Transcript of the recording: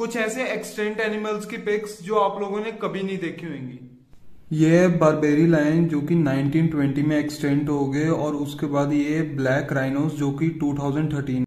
कुछ ऐसे extent animals की पिक्स जो आप लोगों ने कभी नहीं देखी होंगी। ये बारबेरी लाइन जो कि 1920 में एक्सटेंट हो गए और उसके बाद ये ब्लैक राइनोस जो कि 2013